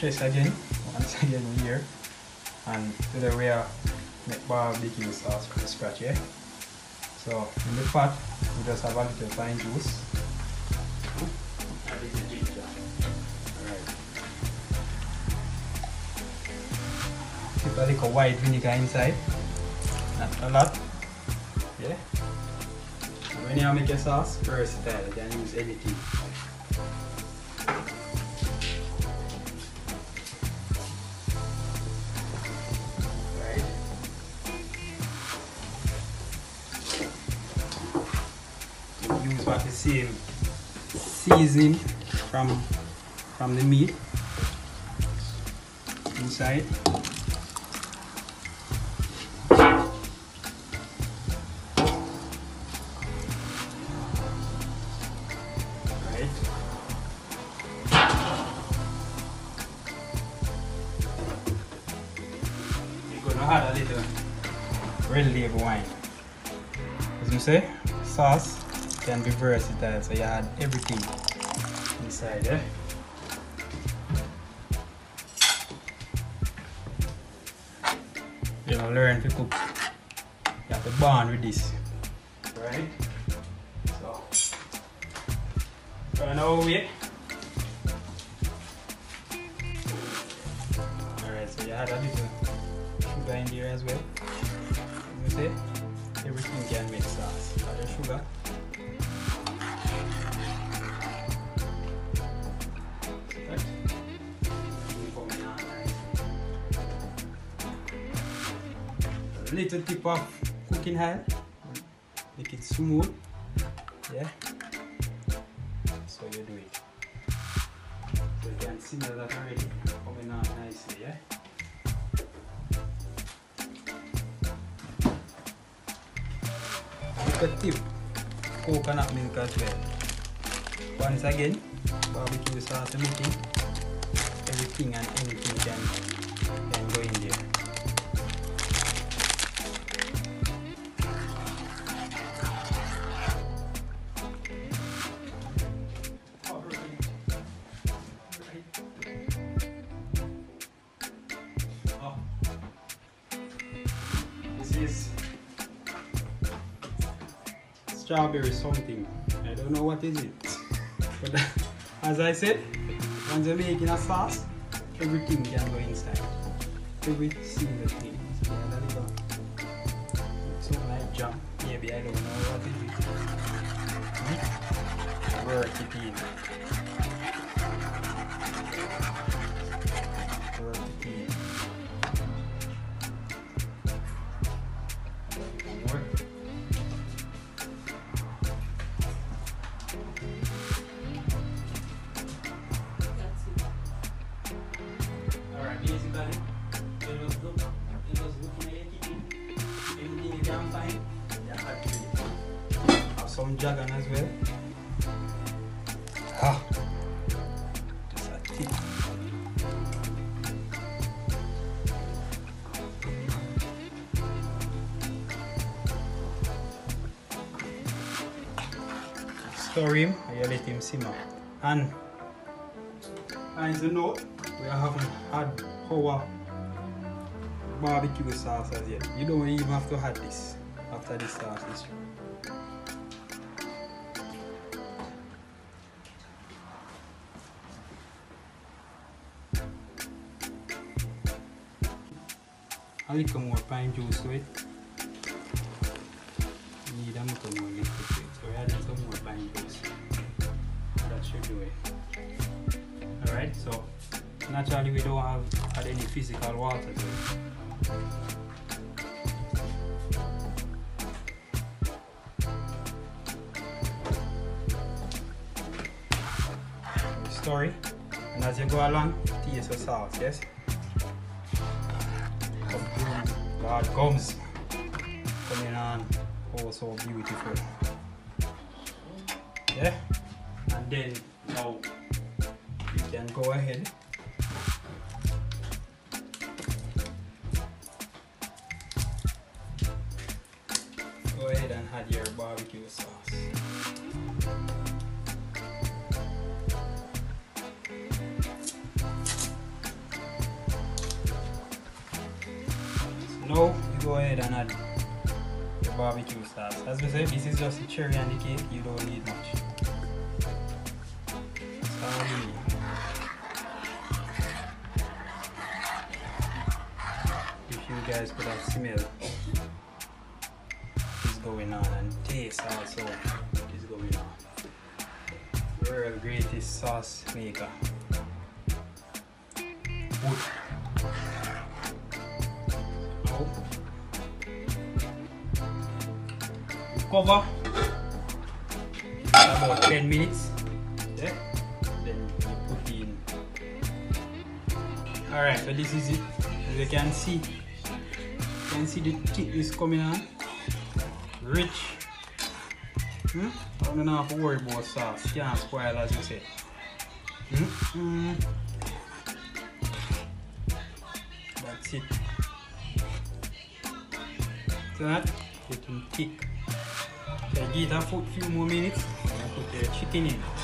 chest again. Once again here. And today we are make barbecue sauce from scratch, yeah? So in the pot we just have a little pine juice. Keep a little white vinegar inside. Not a lot. Yeah? When you make a sauce, versatile, uh, you can use anything. About the same seasoning from from the meat inside. Add a little red label wine. As you say, sauce can be versatile, so you add everything inside there. You know, learn to cook. You have to bond with this. Right? So, turn our way. Alright, so you add a little sugar in there as well. You see? Everything can make sauce. Add the sugar. A little tip of cooking oil. Make it smooth. Yeah. So you do it. So you can smell that already coming out nicely, yeah? Little tip, coconut milk as well. Once again, barbecue sauce making, everything and anything can strawberry something. I don't know what is it. But as I said, once you're making a sauce, everything can go inside. Every single thing. So yeah, that is a something like jam. Maybe I don't know what it is. Hmm? Work it in. Some Dragon as well. Ah. Just a tip. Store him and you let him simmer. And as you know, we haven't had our barbecue sauce as yet. You don't even have to add this after this sauce is a little more pine juice to it. Need a little more liquid to it. So we're adding some more pine juice. That should do it. Alright, so naturally we don't have had any physical water to it. Story, and as you go along, taste the sauce, yes? God comes coming on, oh so beautiful. Yeah, and then now you can go ahead. Go ahead and add your barbecue sauce Now you go ahead and add your barbecue sauce. As we said, this is just a cherry on the cake. You don't need much. If you guys could have smelled what is going on and taste also what is going on. World greatest sauce maker. Wood. Cover about 10 minutes. Then you put in. Alright, so this is it. As you can see, you can see the thickness coming on. Rich. Hmm? I don't have to worry about sauce. Can't spoil as you say. Hmm? Mm. That's it. So that getting thick. So give it a few more minutes and put the chicken in.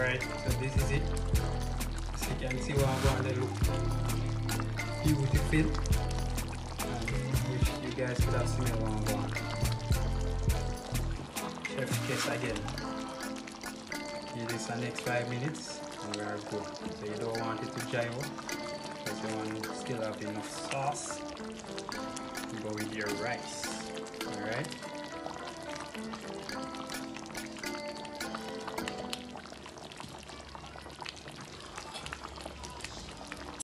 Alright, so this is it. As you can see I'm going to look beautiful. Wish you guys could have seen I'm going. Chef kiss again. Give this the next five minutes and we are good. So you don't want it to out because you want to still have enough sauce to go with your rice. Alright?